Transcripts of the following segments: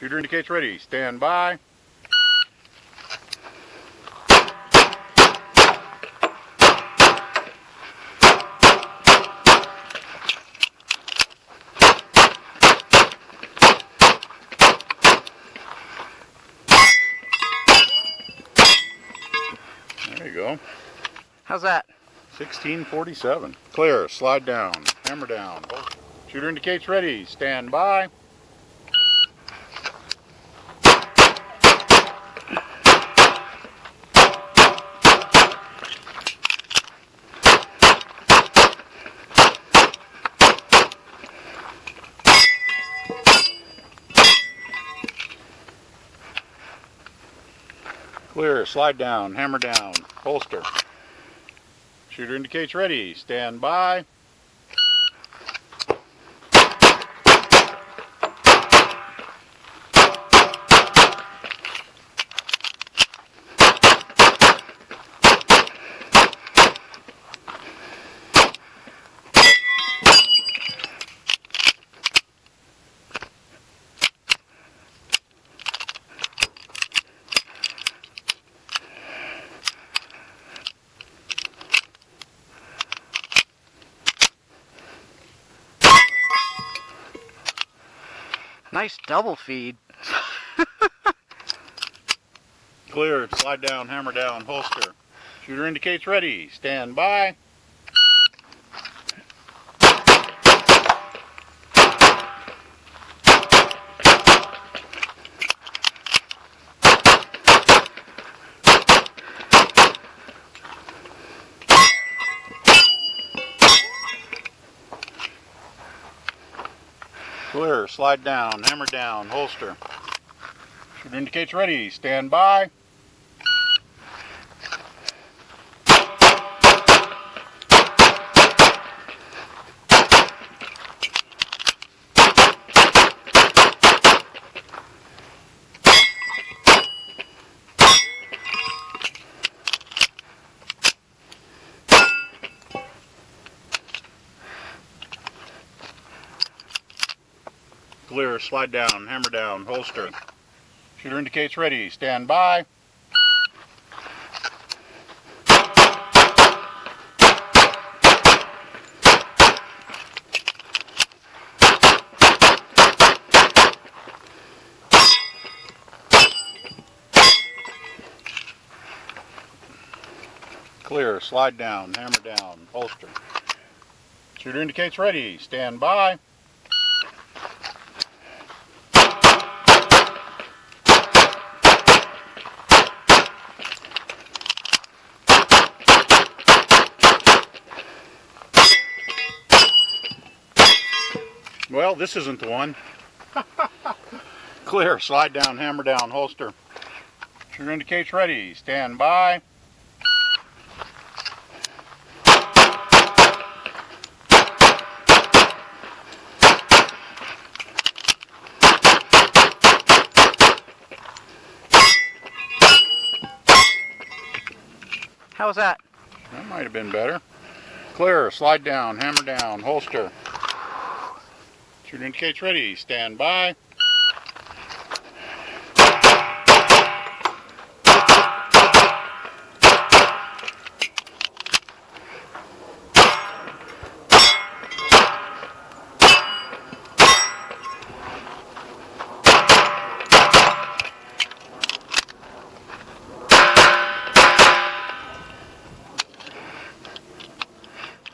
Shooter indicates ready. Stand by. There you go. How's that? 1647. Clear. Slide down. Hammer down. Shooter indicates ready. Stand by. Clear. Slide down. Hammer down. Holster. Shooter indicates ready. Stand by. Nice double feed. Clear. Slide down. Hammer down. Holster. Shooter indicates ready. Stand by. Clear. Slide down. Hammer down. Holster. Shooter indicates ready. Stand by. Clear. Slide down. Hammer down. Holster. Shooter indicates ready. Stand by. Clear. Slide down. Hammer down. Holster. Shooter indicates ready. Stand by. Well, this isn't the one. Clear. Slide down, hammer down, holster. Shooter indicates ready. Stand by. How was that? That might have been better. Clear. Slide down, hammer down, holster. Shooter indicates ready. Stand by.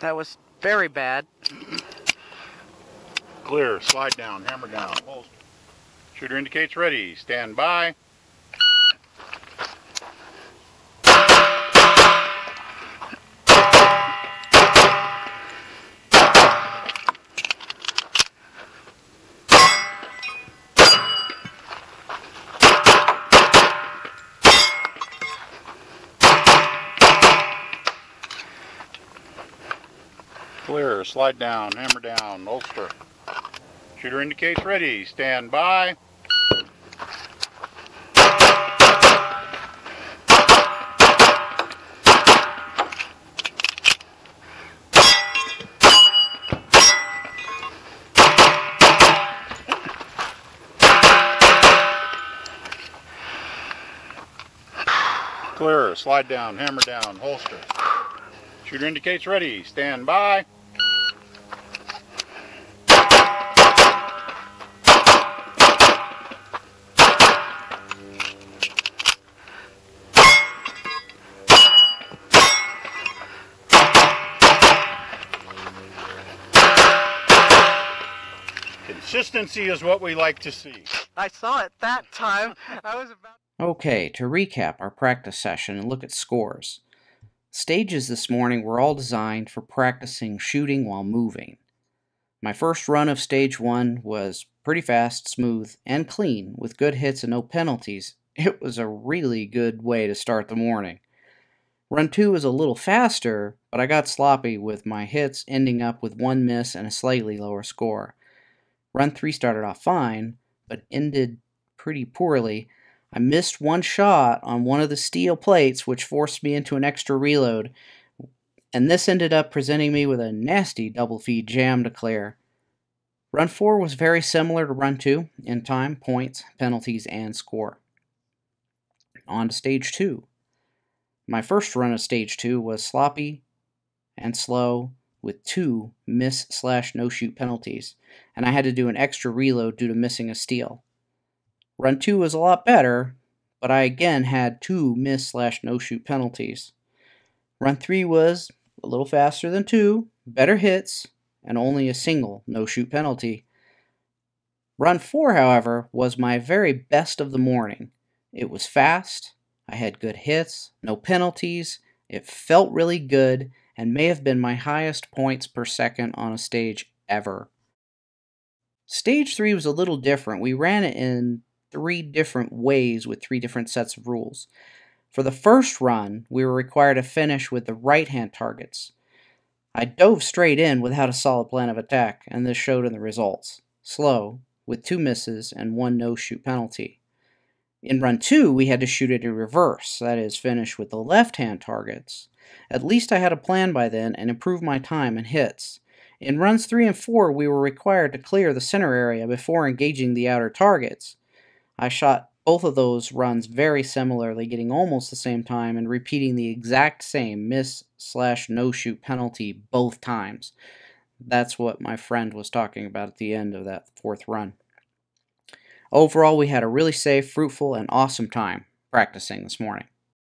That was very bad. Clear. Slide down, hammer down, holster. Shooter indicates ready. Stand by. Clear. Slide down, hammer down, holster. Shooter indicates ready. Stand by. Clear, slide down, hammer down, holster. Shooter indicates ready, stand by. Consistency is what we like to see. I saw it that time. I was about. Okay, to recap our practice session and look at scores. Stages this morning were all designed for practicing shooting while moving. My first run of stage one was pretty fast, smooth, and clean with good hits and no penalties. It was a really good way to start the morning. Run two was a little faster, but I got sloppy with my hits ending up with one miss and a slightly lower score. Run three started off fine, but ended pretty poorly. I missed one shot on one of the steel plates, which forced me into an extra reload, and this ended up presenting me with a nasty double feed jam to clear. Run 4 was very similar to Run 2 in time, points, penalties, and score. On to Stage 2. My first run of Stage 2 was sloppy and slow with two miss slash no shoot penalties, and I had to do an extra reload due to missing a steel. Run 2 was a lot better, but I again had two miss slash no shoot penalties. Run 3 was a little faster than 2, better hits, and only a single no shoot penalty. Run 4, however, was my very best of the morning. It was fast, I had good hits, no penalties, it felt really good, and may have been my highest points per second on a stage ever. Stage 3 was a little different. We ran it in three different ways with three different sets of rules. For the first run, we were required to finish with the right hand targets. I dove straight in without a solid plan of attack, and this showed in the results. Slow, with two misses and one no shoot penalty. In run 2, we had to shoot it in reverse, that is, finish with the left hand targets. At least I had a plan by then and improved my time and hits. In runs 3 and 4, we were required to clear the center area before engaging the outer targets. I shot both of those runs very similarly, getting almost the same time and repeating the exact same miss slash no shoot penalty both times. That's what my friend was talking about at the end of that fourth run. Overall, we had a really safe, fruitful, and awesome time practicing this morning.